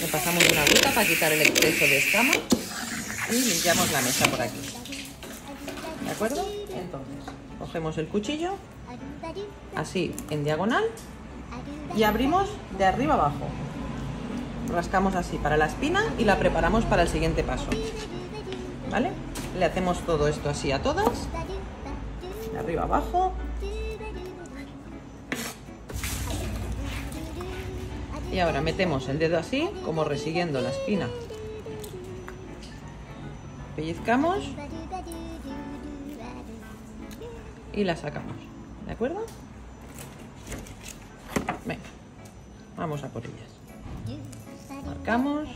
Le pasamos una agüita para quitar el exceso de escama y limpiamos la mesa por aquí. ¿De acuerdo? Entonces, cogemos el cuchillo así en diagonal y abrimos de arriba abajo. Rascamos así para la espina y la preparamos para el siguiente paso. ¿Vale? Le hacemos todo esto así a todas. De arriba abajo. Y ahora metemos el dedo así, como resiguiendo la espina. Pellizcamos y la sacamos. ¿De acuerdo? Venga, vamos a por ellas. Marcamos.